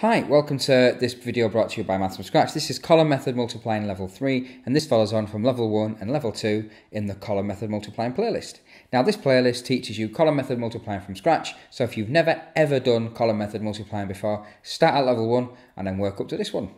Hi, welcome to this video brought to you by Maths from Scratch. This is column method multiplying level 3 and this follows on from level 1 and level 2 in the column method multiplying playlist. Now this playlist teaches you column method multiplying from scratch, so if you've never ever done column method multiplying before, start at level 1 and then work up to this one.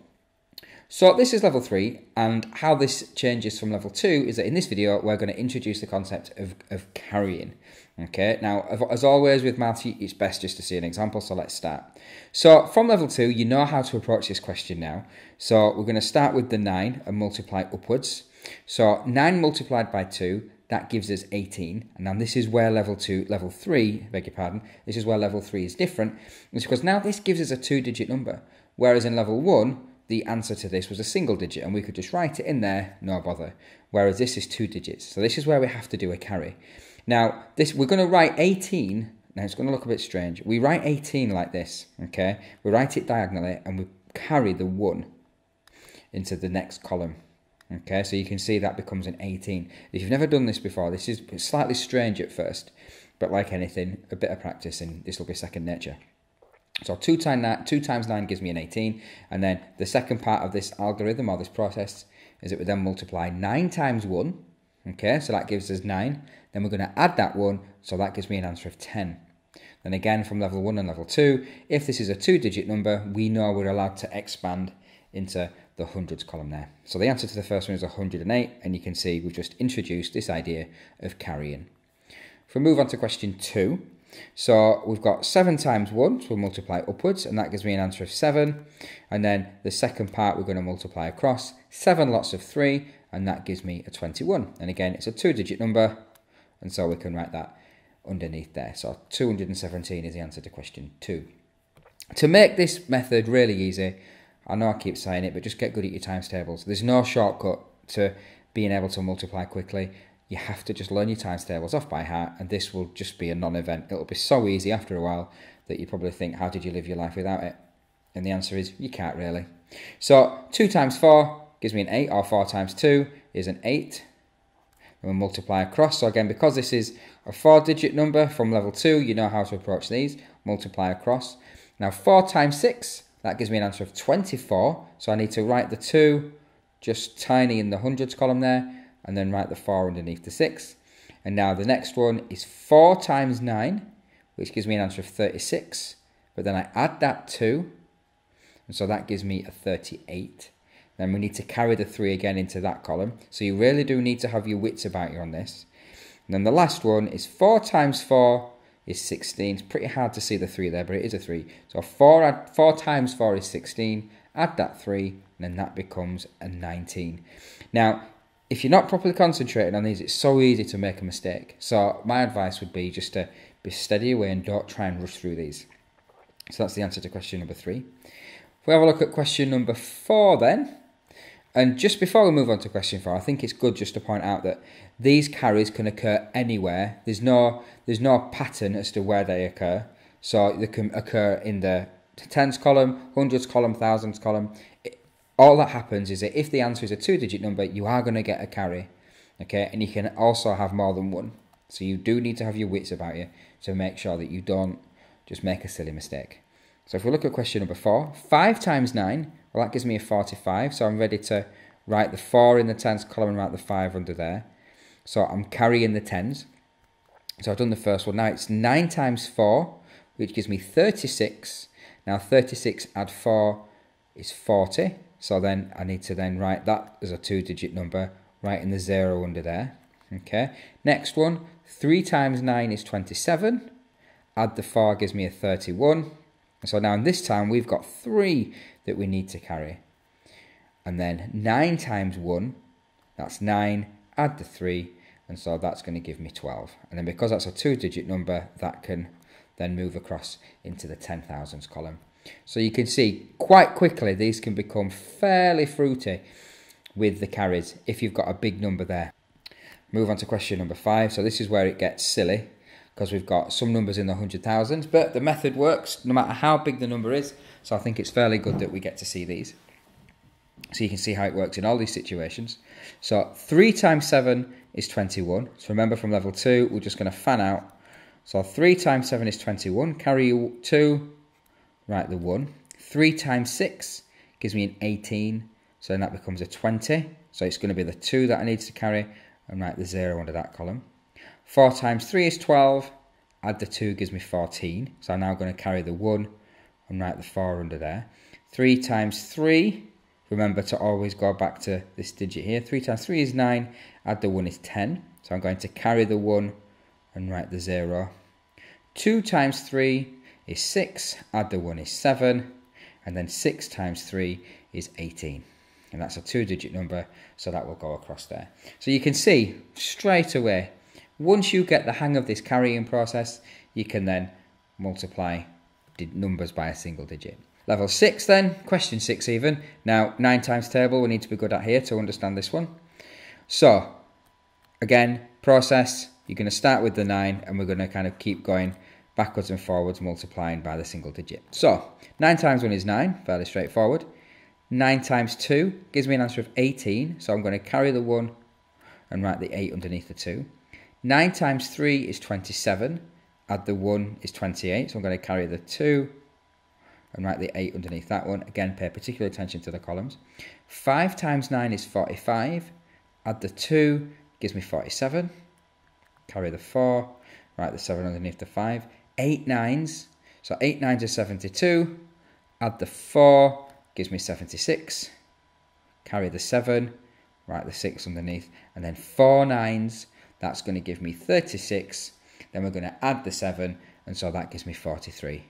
So this is level 3 and how this changes from level 2 is that in this video we're going to introduce the concept of, of carrying. Okay, now as always with maths it's best just to see an example so let's start. So from level 2 you know how to approach this question now. So we're going to start with the 9 and multiply upwards. So 9 multiplied by 2 that gives us 18 and now this is where level 2 level 3 beg your pardon this is where level 3 is different it's because now this gives us a two digit number whereas in level 1 the answer to this was a single digit and we could just write it in there, no bother. Whereas this is two digits. So this is where we have to do a carry. Now, this we're going to write 18. Now, it's going to look a bit strange. We write 18 like this, okay? We write it diagonally and we carry the 1 into the next column. Okay, so you can see that becomes an 18. If you've never done this before, this is slightly strange at first, but like anything, a bit of practice and this will be second nature. So 2 times, nine, 2 times 9 gives me an 18. And then the second part of this algorithm or this process is that we then multiply 9 times 1. Okay, so that gives us 9. Then we're going to add that 1, so that gives me an answer of 10. Then again from level 1 and level 2, if this is a two-digit number, we know we're allowed to expand into the hundreds column there. So the answer to the first one is 108, and you can see we've just introduced this idea of carrying. If we move on to question 2, so we've got 7 times 1, so we'll multiply upwards, and that gives me an answer of 7. And then the second part we're going to multiply across, 7 lots of 3, and that gives me a 21. And again, it's a two-digit number, and so we can write that underneath there. So 217 is the answer to question 2. To make this method really easy, I know I keep saying it, but just get good at your times tables. There's no shortcut to being able to multiply quickly you have to just learn your times tables off by heart, and this will just be a non-event. It'll be so easy after a while that you probably think, how did you live your life without it? And the answer is, you can't really. So 2 times 4 gives me an 8, or 4 times 2 is an 8. And we'll multiply across. So again, because this is a four-digit number from level 2, you know how to approach these. Multiply across. Now 4 times 6, that gives me an answer of 24. So I need to write the 2 just tiny in the hundreds column there and then write the 4 underneath the 6. And now the next one is 4 times 9, which gives me an answer of 36. But then I add that 2, and so that gives me a 38. Then we need to carry the 3 again into that column. So you really do need to have your wits about you on this. And then the last one is 4 times 4 is 16. It's pretty hard to see the 3 there, but it is a 3. So 4, add, 4 times 4 is 16. Add that 3, and then that becomes a 19. Now, if you're not properly concentrating on these, it's so easy to make a mistake. So my advice would be just to be steady away and don't try and rush through these. So that's the answer to question number three. If we have a look at question number four then, and just before we move on to question four, I think it's good just to point out that these carries can occur anywhere. There's no there's no pattern as to where they occur. So they can occur in the tens column, hundreds column, thousands column all that happens is that if the answer is a two digit number, you are going to get a carry. Okay, and you can also have more than one. So you do need to have your wits about you to make sure that you don't just make a silly mistake. So if we look at question number four, 5 times 9, well that gives me a 45, so I'm ready to write the 4 in the tens column and write the 5 under there. So I'm carrying the tens. So I've done the first one. Now it's 9 times 4, which gives me 36. Now 36 add 4 is 40. So then I need to then write that as a two digit number, writing the zero under there. Okay, next one, 3 times 9 is 27. Add the 4 gives me a 31. So now in this time we've got 3 that we need to carry. And then 9 times 1, that's 9, add the 3, and so that's going to give me 12. And then because that's a two digit number, that can then move across into the 10,000s column. So you can see quite quickly these can become fairly fruity with the carries if you've got a big number there. Move on to question number five. So this is where it gets silly because we've got some numbers in the hundred thousands, but the method works no matter how big the number is. So I think it's fairly good that we get to see these. So you can see how it works in all these situations. So 3 times 7 is 21. So remember from level 2, we're just going to fan out. So 3 times 7 is 21. Carry 2 write the 1. 3 times 6 gives me an 18. So then that becomes a 20. So it's going to be the 2 that I need to carry and write the 0 under that column. 4 times 3 is 12. Add the 2 gives me 14. So I'm now going to carry the 1 and write the 4 under there. 3 times 3, remember to always go back to this digit here. 3 times 3 is 9. Add the 1 is 10. So I'm going to carry the 1 and write the 0. 2 times 3 is 6. Add the 1 is 7. And then 6 times 3 is 18 and that's a two digit number so that will go across there so you can see straight away once you get the hang of this carrying process you can then multiply numbers by a single digit level 6 then question 6 even now 9 times table we need to be good at here to understand this one so again process you're going to start with the 9 and we're going to kind of keep going backwards and forwards multiplying by the single digit so 9 times 1 is 9 fairly straightforward 9 times 2 gives me an answer of 18, so I'm going to carry the 1 and write the 8 underneath the 2. 9 times 3 is 27, add the 1 is 28, so I'm going to carry the 2 and write the 8 underneath that one. Again, pay particular attention to the columns. 5 times 9 is 45, add the 2 gives me 47, carry the 4, write the 7 underneath the 5. 8 nines, so 8 nines is 72, add the 4, gives me 76. Carry the 7, write the 6 underneath, and then 4 nines, that's going to give me 36. Then we're going to add the 7, and so that gives me 43.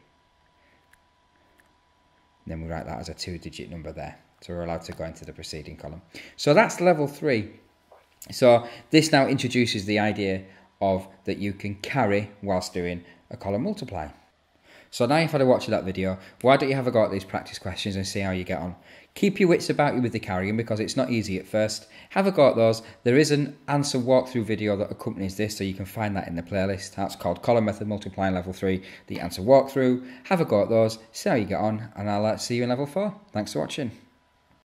Then we write that as a two digit number there. So we're allowed to go into the preceding column. So that's level 3. So this now introduces the idea of that you can carry whilst doing a column multiply. So now you've had a watch of that video, why don't you have a go at these practice questions and see how you get on. Keep your wits about you with the carrying because it's not easy at first. Have a go at those. There is an answer walkthrough video that accompanies this, so you can find that in the playlist. That's called Column Method Multiplying Level 3, the answer walkthrough. Have a go at those, see how you get on, and I'll uh, see you in Level 4. Thanks for watching.